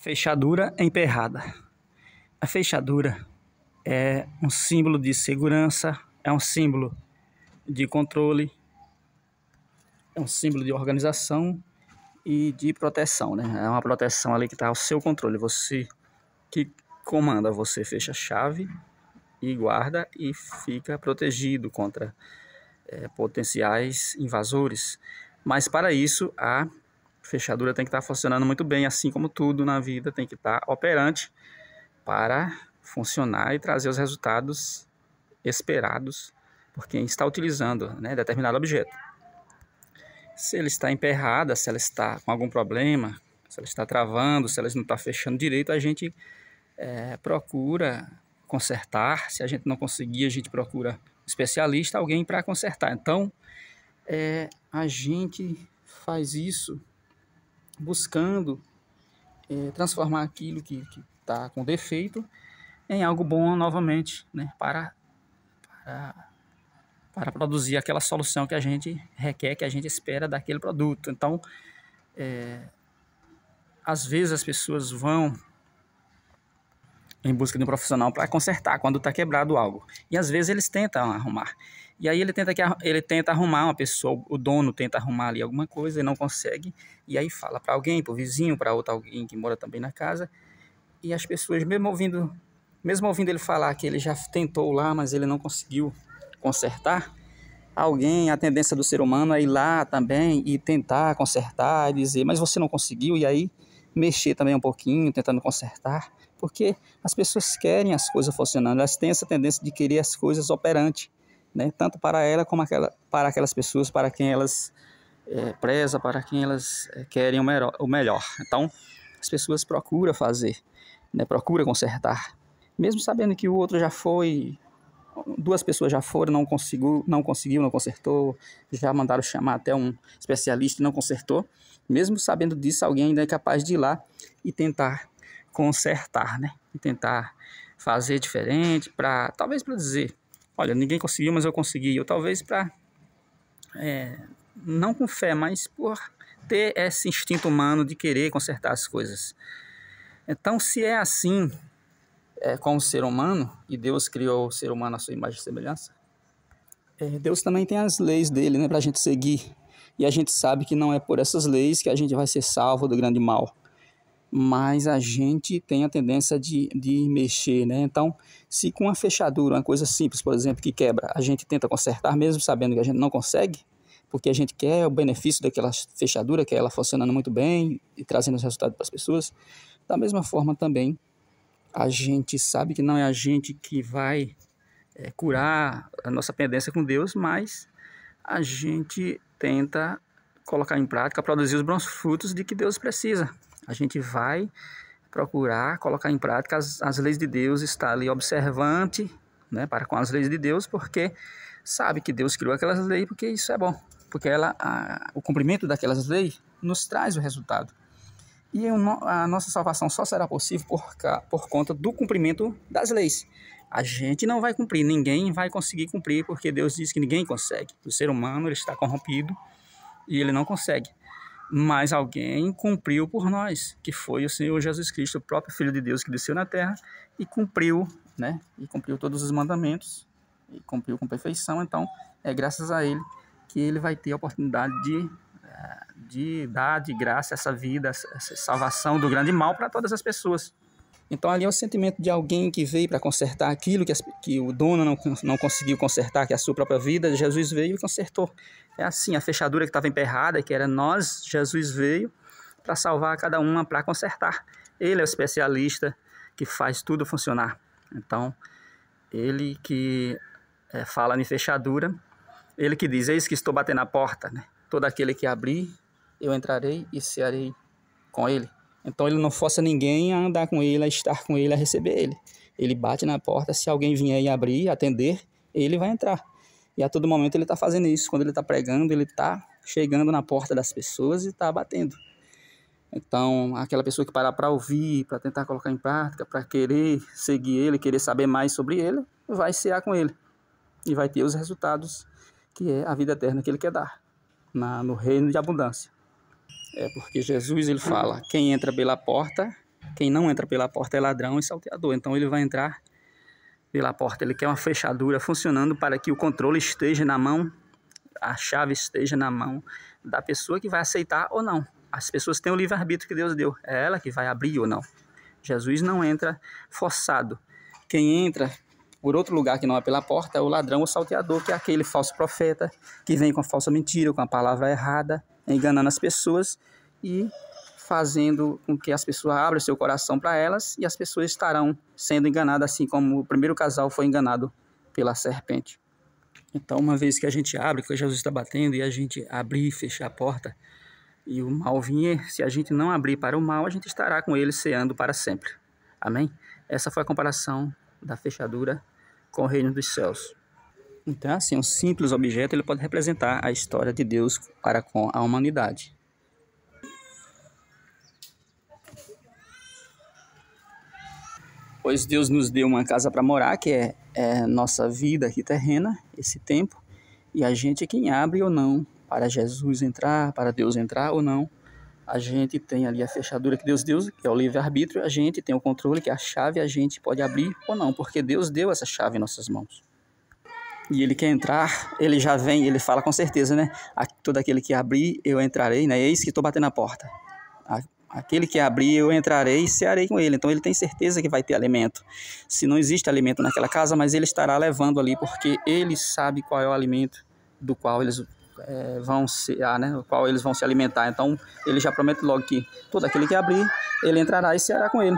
Fechadura emperrada. A fechadura é um símbolo de segurança, é um símbolo de controle, é um símbolo de organização e de proteção, né? É uma proteção ali que está ao seu controle. Você que comanda, você fecha a chave e guarda e fica protegido contra é, potenciais invasores. Mas para isso, a fechadura tem que estar funcionando muito bem, assim como tudo na vida tem que estar operante para funcionar e trazer os resultados esperados por quem está utilizando né, determinado objeto. Se ele está emperrada, se ela está com algum problema, se ela está travando, se ela não está fechando direito, a gente é, procura consertar. Se a gente não conseguir, a gente procura um especialista, alguém para consertar. Então, é, a gente faz isso buscando é, transformar aquilo que está com defeito em algo bom novamente, né? Para, para, para produzir aquela solução que a gente requer, que a gente espera daquele produto. Então, é, às vezes as pessoas vão em busca de um profissional para consertar quando está quebrado algo. E às vezes eles tentam arrumar. E aí ele tenta, que, ele tenta arrumar uma pessoa, o dono tenta arrumar ali alguma coisa e não consegue. E aí fala para alguém, para o vizinho, para outro alguém que mora também na casa. E as pessoas, mesmo ouvindo, mesmo ouvindo ele falar que ele já tentou lá, mas ele não conseguiu consertar, alguém, a tendência do ser humano é ir lá também e tentar consertar, e dizer, mas você não conseguiu, e aí mexer também um pouquinho, tentando consertar, porque as pessoas querem as coisas funcionando, elas têm essa tendência de querer as coisas operantes né? tanto para ela como aquela, para aquelas pessoas para quem elas é, preza, para quem elas é, querem o melhor, o melhor. Então, as pessoas procuram fazer, né? procuram consertar, mesmo sabendo que o outro já foi, duas pessoas já foram, não conseguiu, não conseguiu, não consertou, já mandaram chamar até um especialista e não consertou. Mesmo sabendo disso, alguém ainda é capaz de ir lá e tentar consertar, né? E tentar fazer diferente para talvez para dizer olha, ninguém conseguiu, mas eu consegui. Ou talvez para, é, não com fé, mas por ter esse instinto humano de querer consertar as coisas. Então, se é assim é, com o ser humano, e Deus criou o ser humano à sua imagem e semelhança, é, Deus também tem as leis dele né, para a gente seguir. E a gente sabe que não é por essas leis que a gente vai ser salvo do grande mal mas a gente tem a tendência de, de mexer, né? Então, se com uma fechadura, uma coisa simples, por exemplo, que quebra, a gente tenta consertar, mesmo sabendo que a gente não consegue, porque a gente quer o benefício daquela fechadura, que é ela funcionando muito bem e trazendo os resultados para as pessoas, da mesma forma também, a gente sabe que não é a gente que vai é, curar a nossa pendência com Deus, mas a gente tenta colocar em prática, produzir os bons frutos de que Deus precisa a gente vai procurar colocar em prática as, as leis de Deus, estar ali observante né, para com as leis de Deus, porque sabe que Deus criou aquelas leis porque isso é bom, porque ela, a, o cumprimento daquelas leis nos traz o resultado. E a nossa salvação só será possível por, por conta do cumprimento das leis. A gente não vai cumprir, ninguém vai conseguir cumprir, porque Deus diz que ninguém consegue. O ser humano ele está corrompido e ele não consegue mas alguém cumpriu por nós, que foi o Senhor Jesus Cristo, o próprio Filho de Deus que desceu na terra e cumpriu, né? E cumpriu todos os mandamentos e cumpriu com perfeição. Então, é graças a ele que ele vai ter a oportunidade de, eh, de dar de graça essa vida, essa salvação do grande mal para todas as pessoas. Então ali é o sentimento de alguém que veio para consertar aquilo que, as, que o dono não, não conseguiu consertar, que é a sua própria vida, Jesus veio e consertou. É assim, a fechadura que estava emperrada, que era nós, Jesus veio para salvar cada uma, para consertar. Ele é o especialista que faz tudo funcionar. Então, ele que é, fala em fechadura, ele que diz, eis que estou batendo na porta, né? todo aquele que abrir, eu entrarei e cearei com ele. Então ele não força ninguém a andar com ele, a estar com ele, a receber ele. Ele bate na porta, se alguém vier e abrir, atender, ele vai entrar. E a todo momento ele está fazendo isso. Quando ele está pregando, ele está chegando na porta das pessoas e está batendo. Então, aquela pessoa que parar para ouvir, para tentar colocar em prática, para querer seguir ele, querer saber mais sobre ele, vai cear com ele. E vai ter os resultados que é a vida eterna que ele quer dar na, no reino de abundância. É porque Jesus ele fala: quem entra pela porta Quem não entra pela porta é ladrão e salteador. Então ele vai entrar pela porta. Ele quer uma fechadura funcionando para que o controle esteja na mão, a chave esteja na mão da pessoa que vai aceitar ou não. As pessoas têm o livre-arbítrio que Deus deu. É ela que vai abrir ou não. Jesus não entra forçado. Quem entra por outro lugar que não é pela porta é o ladrão ou salteador, que é aquele falso profeta que vem com a falsa mentira, com a palavra errada, enganando as pessoas e fazendo com que as pessoas abram seu coração para elas e as pessoas estarão sendo enganadas assim como o primeiro casal foi enganado pela serpente. Então, uma vez que a gente abre, que Jesus está batendo e a gente abrir e fechar a porta e o mal vier, se a gente não abrir para o mal, a gente estará com ele ceando para sempre. Amém? Essa foi a comparação da fechadura com o reino dos céus. Então, assim, um simples objeto ele pode representar a história de Deus para com a humanidade. Pois Deus nos deu uma casa para morar, que é, é nossa vida aqui terrena, esse tempo, e a gente é quem abre ou não para Jesus entrar, para Deus entrar ou não. A gente tem ali a fechadura que Deus deu, que é o livre-arbítrio, a gente tem o controle, que é a chave, a gente pode abrir ou não, porque Deus deu essa chave em nossas mãos. E ele quer entrar, ele já vem, ele fala com certeza, né? Todo aquele que abrir, eu entrarei, né? Eis que estou batendo na porta. Aquele que abrir, eu entrarei e cearei com ele. Então ele tem certeza que vai ter alimento. Se não existe alimento naquela casa, mas ele estará levando ali, porque ele sabe qual é o alimento do qual eles é, vão se, ah, né, qual eles vão se alimentar. Então ele já promete logo que todo aquele que abrir, ele entrará e ceará com ele.